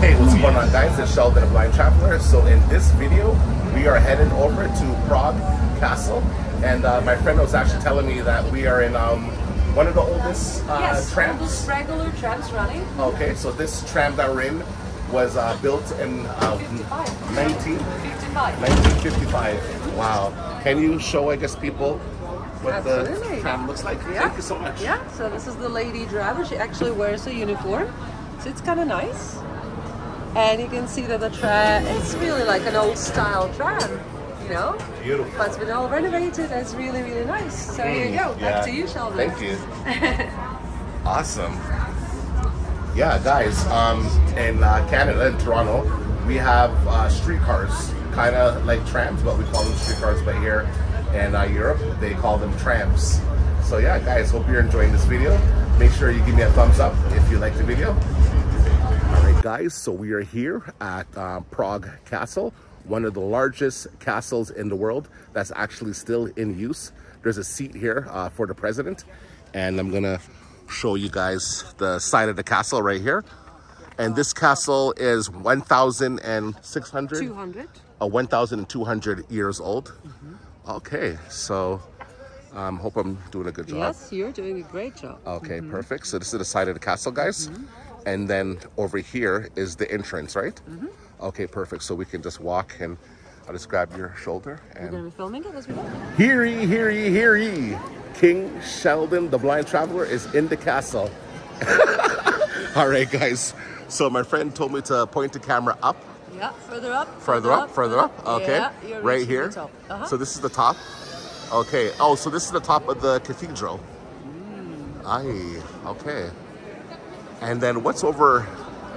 Hey, what's going on guys? It's Sheldon, a blind traveler. So in this video, we are heading over to Prague Castle. And uh, my friend was actually telling me that we are in um, one of the oldest uh, yes, trams. oldest regular trams running. Okay, so this tram that we're in was uh, built in uh, 55. 19, 1955. Wow. Can you show, I guess, people what Absolutely. the tram looks like? Yeah. Thank you so much. Yeah, so this is the lady driver. She actually wears a uniform. So it's kind of nice. And you can see that the tram, it's really like an old style tram, you know? Beautiful. But it's been all renovated. It's really, really nice. So here you go. Mm, Yeah. Back to you, Sheldon. Thank you. awesome. Yeah, guys. Um, in uh, Canada, in Toronto, we have uh, streetcars, kind of like trams, but we call them streetcars. But here in uh, Europe, they call them trams. So yeah, guys. Hope you're enjoying this video. Make sure you give me a thumbs up if you like the video. Guys. So we are here at uh, Prague Castle, one of the largest castles in the world that's actually still in use. There's a seat here uh, for the president, and I'm gonna show you guys the side of the castle right here. And this castle is 1,600, 200. uh, 1,200 years old. Okay, so um, hope I'm doing a good job. Yes, you're doing a great job. Okay, perfect. So this is the side of the castle, guys. And then over here is the entrance, right? Okay, perfect. So we can just walk and I'll just grab your shoulder and going to be filming it as we go. hear ye, hear ye, hear ye. King Sheldon, the blind traveler, is in the castle. All right, guys. So my friend told me to point the camera up, Yeah, further up. further up, further up. Okay, Yeah, right here. Uh-huh. So this is the top. Okay. Oh, so this is the top of the cathedral. Mm. Aye. Okay. And then what's over?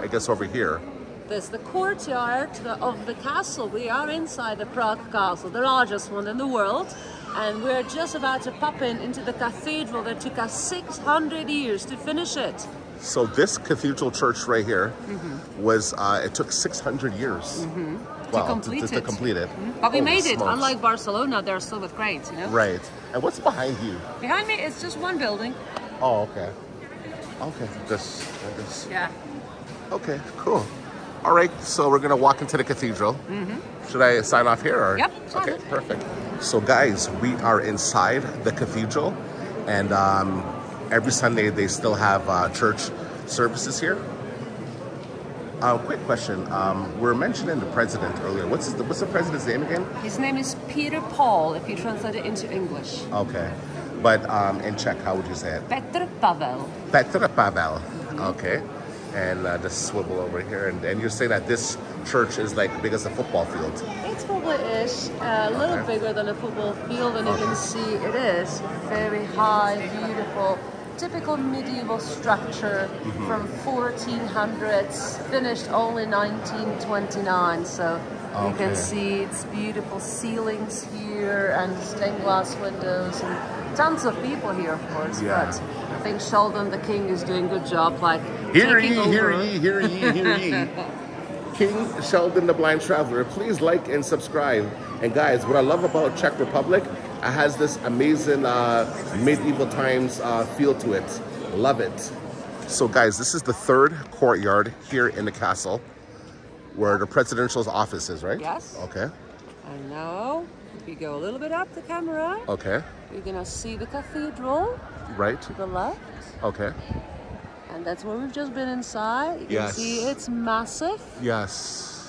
I guess over here. There's the courtyard of the castle. We are inside the Prague Castle, the largest one in the world. And we're just about to pop in into the cathedral that took us 600 years to finish it. So this cathedral church right here Mm-hmm. was. Uh, it took 600 years. Wow, complete to, to it. complete it. But we Holy made it. smokes. Unlike Barcelona, they're still with cranes, you know? Right. And what's behind you? Behind me is just one building. Oh, okay. Okay. This. this. Yeah. Okay. Cool. All right. So we're gonna walk into the cathedral. Should I sign off here? Or? Yep, Okay. Perfect. So guys, we are inside the cathedral, and um, every Sunday they still have uh, church services here. Uh, quick question. Um, we are mentioning the president earlier. What's what's the president's name again? His name is Peter Paul, if you translate it into English. Okay. But um, in Czech, how would you say it? Petr Pavel. Petr Pavel. Okay. And uh, just swivel over here. And, and you're saying that this church is like big as a football field. It's probably is a little Okay. bigger than a football field, and you can see it is very high, beautiful, typical medieval structure Mm-hmm. from 1400s, finished only 1929. So you can see it's beautiful ceilings here and stained glass windows and tons of people here, of course. Yeah. But I think Sheldon the King is doing a good job, like Hear ye, hear ye, hear ye, hear ye. King Sheldon the Blind Traveler, please like and subscribe. And guys, what I love about Czech Republic, it has this amazing uh, medieval times uh, feel to it. Love it. So guys, this is the third courtyard here in the castle where the presidential's office is, right? Yes. Okay, And now, if you go a little bit up the camera, okay, you're gonna see the cathedral right, to the left. okay. And that's where we've just been inside. You can see it's massive. Yes.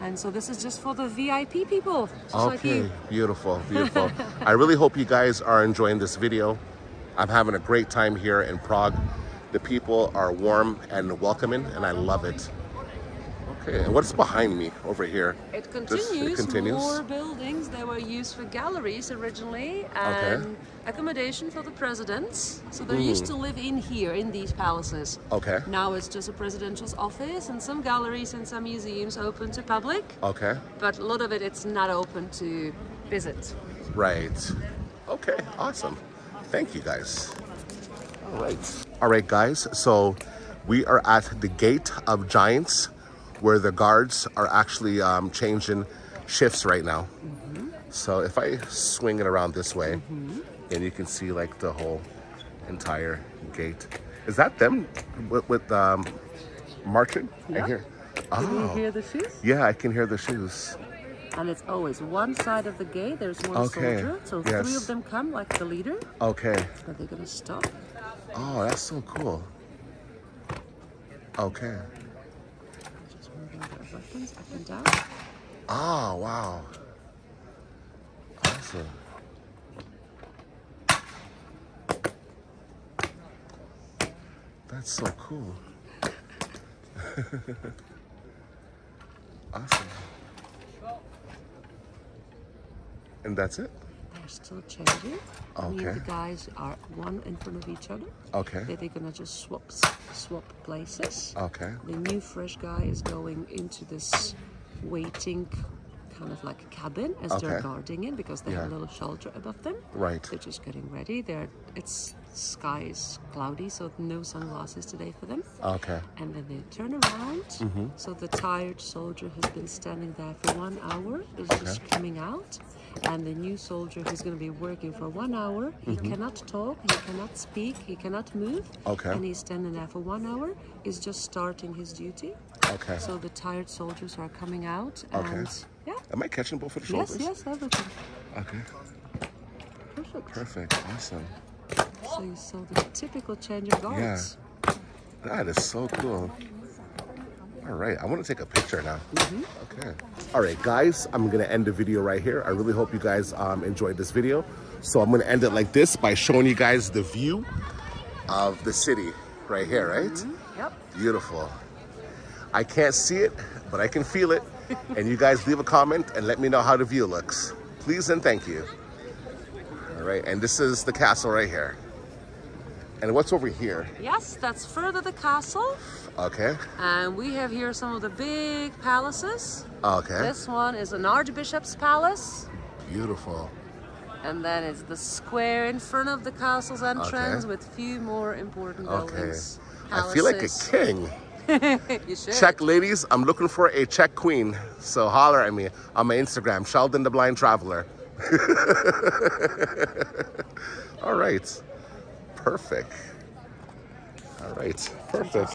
And so this is just for the VIP people, like Okay, you. beautiful, beautiful. I really hope you guys are enjoying this video. I'm having a great time here in Prague. The people are warm and welcoming, and I love it. Okay, and what's behind me over here? It This- continues, it continues. more buildings. They were used for galleries originally and accommodation for the presidents. So they used Mm. to live in here, in these palaces. Okay, Now it's just a presidential's office and some galleries and some museums open to public. okay, But a lot of it, it's not open to visit. right. Okay, awesome. Thank you guys. All right. All right, guys. So we are at the Gate of Giants where the guards are actually um, changing shifts right now. So if I swing it around this way, and you can see like the whole entire gate. Is that them with, with um, marching? Yeah. hear. Can you Oh. hear the shoes? Yeah, I can hear the shoes. And it's always one side of the gate, there's one Okay, soldier. So yes. three of them come, like the leader, Okay. Are they're gonna stop. Oh, that's so cool. Okay. Up and down. Oh, wow. Awesome. That's so cool. awesome. And that's it? They're still changing. Okay. and the guys are one in front of each other. Okay. That they're gonna just swap swap places. Okay. The new fresh guy is going into this waiting kind of like a cabin as they're guarding in because they have a little shelter above them. Right. They're just getting ready. They're it's sky is cloudy, so no sunglasses today for them. Okay. And then they turn around. Mm-hmm. So the tired soldier has been standing there for one hour, is just coming out. And the new soldier who's going to be working for one hour, he cannot talk, he cannot speak, he cannot move. Mm-hmm. Okay. And he's standing there for one hour, is just starting his duty. Okay. So the tired soldiers are coming out. Okay. And yeah. Am I catching both of the Yes, shoulders? yes, everything. Okay. Perfect. Perfect. Awesome. So you saw the typical change of guards. Yeah. That is so cool. All right, I want to take a picture now. Okay. All right, guys, I'm gonna end the video right here. I really hope you guys um, enjoyed this video. So I'm gonna end it like this by showing you guys the view of the city right here, right? Yep. Beautiful. I can't see it, but I can feel it. and you guys leave a comment and let me know how the view looks. Please and thank you. All right, and this is the castle right here. And what's over here? Yes, that's further the castle. Okay. And we have here some of the big palaces. Okay. This one is an archbishop's palace. Beautiful. And then it's the square in front of the castle's entrance Okay. with few more important Okay. buildings. I feel like a king. you should. Czech ladies, I'm looking for a Czech queen. So holler at me on my Instagram, Sheldon the Blind Traveler. All right. Perfect. All right. Perfect.